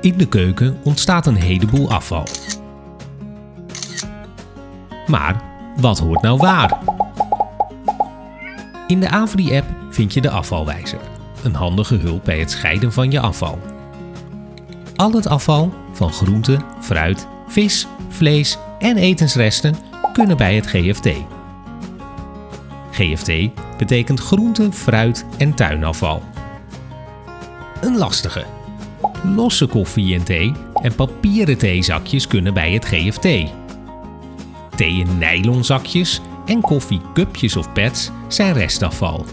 In de keuken ontstaat een heleboel afval. Maar wat hoort nou waar? In de Avri-app vind je de afvalwijzer, een handige hulp bij het scheiden van je afval. Al het afval van groente, fruit, vis, vlees en etensresten kunnen bij het GFT. GFT betekent groente, fruit en tuinafval. Een lastige. Losse koffie en thee en papieren theezakjes kunnen bij het GFT. Thee in nylonzakjes en koffiecupjes of pads zijn restafval.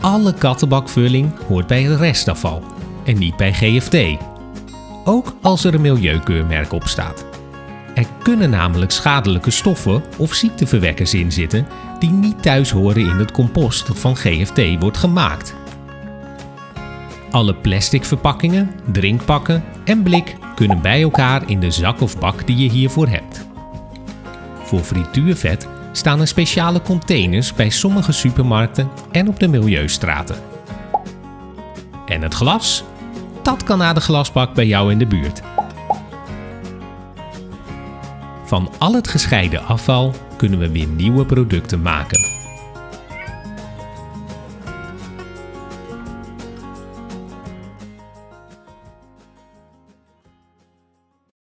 Alle kattenbakvulling hoort bij het restafval en niet bij GFT. Ook als er een milieukeurmerk op staat. Er kunnen namelijk schadelijke stoffen of ziekteverwekkers in zitten die niet thuis horen in het compost dat van GFT wordt gemaakt. Alle plastic verpakkingen, drinkpakken en blik kunnen bij elkaar in de zak of bak die je hiervoor hebt. Voor frituurvet staan er speciale containers bij sommige supermarkten en op de milieustraten. En het glas? Dat kan naar de glasbak bij jou in de buurt. Van al het gescheiden afval kunnen we weer nieuwe producten maken.